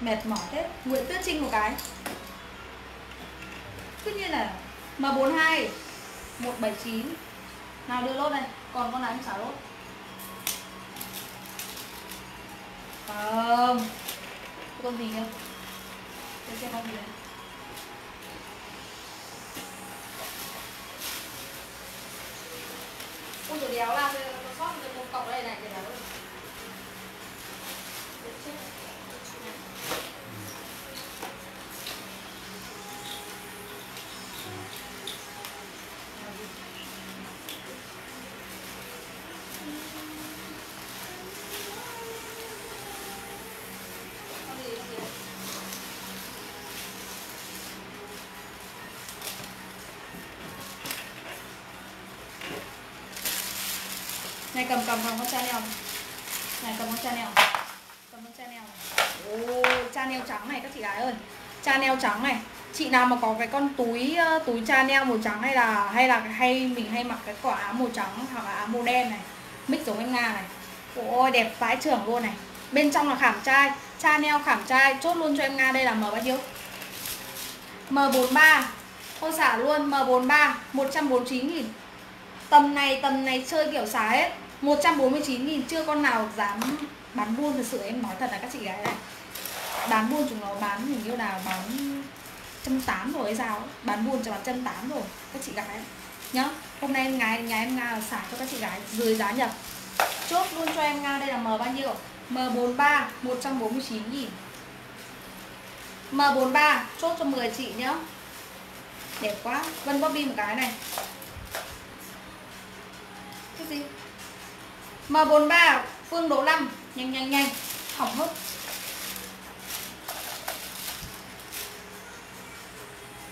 Mệt mỏi thế. Nguyễn Tuyết Trinh một cái. Cứ như là M42 179 Nào đưa lốt đây. Còn con nào em xả lốt? Không. À, Con gì kia tôi sẽ con gì này ôi rồi đéo là sót một cọc đây này để đéo này, cầm cầm cầm con Chanel. Này, cầm con Chanel. Cầm con Chanel ô Chanel trắng này, các chị gái ơi. Chanel trắng này. Chị nào mà có cái con túi ờ, túi Chanel màu trắng hay là hay là hay mình hay mặc cái quả áo màu trắng hoặc là áo màu đen này, mix giống em Nga này. Ôi, đẹp vãi trưởng luôn này. Bên trong là khảm trai, Chanel khảm trai, chốt luôn cho em Nga đây là M bao nhiêu? M43 Thôi xả luôn M43 149 nghìn. Tầm này tầm này chơi kiểu xả hết. 149 nghìn, chưa con nào dám bán buôn thật sự, em nói thật là các chị gái này. Bán buôn chúng nó bán hình như là bán trăm tám rồi hay sao Bán buôn cho bán chân tám rồi, các chị gái. Nhá, Hôm nay em ngày nhà em Nga xả cho các chị gái dưới giá nhập Chốt luôn cho em Nga, đây là M bao nhiêu? M43 149 nghìn. M43 chốt cho 10 chị nhá. Đẹp quá. Vân Bobby một cái này. M43, Phương Đỗ 5 Nhanh nhanh nhanh, Hỏng hết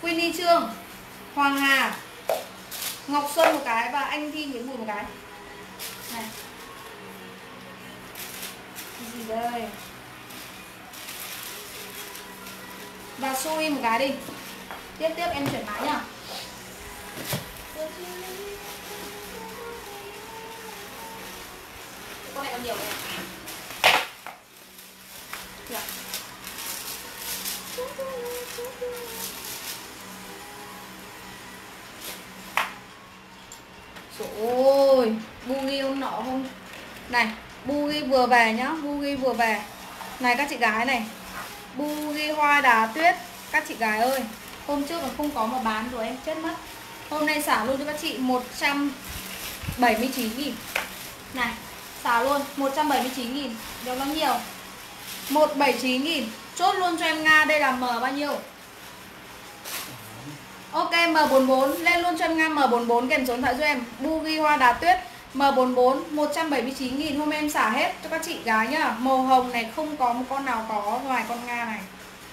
Winnie Trương, Hoàng Hà, Ngọc Xuân một cái Và anh Thi Nguyễn Bùi một cái. Này. Cái gì đây? Và Sui một cái đi. Tiếp tiếp, em chuyển mã nhá. Con này còn. Trời ơi nọ không? Này bugi vừa về nhá bugi vừa về. Này các chị gái này bugi hoa đá tuyết, Các chị gái ơi, Hôm trước là không có mà bán rồi em chết mất. Hôm nay xả luôn cho các chị 179 nghìn. Này Xả luôn 179 nghìn. Được bao nhiều? 179 nghìn. Chốt luôn cho em Nga, Đây là M bao nhiêu? Ok M44 Lên luôn cho em Nga M44 kèm số điện thoại cho em. Bugi hoa đá tuyết M44 179 nghìn. Hôm em xả hết cho các chị gái nhá. Màu hồng này, không có một con nào có ngoài con Nga này.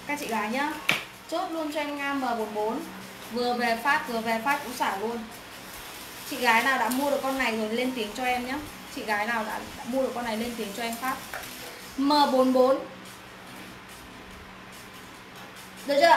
Các chị gái nhá. Chốt luôn cho em Nga M44 Vừa về phát, vừa về phát cũng xả luôn. Chị gái nào đã mua được con này rồi, lên tiếng cho em nhé Chị gái nào đã, đã mua được con này lên tiếng cho em phát M44 Được chưa?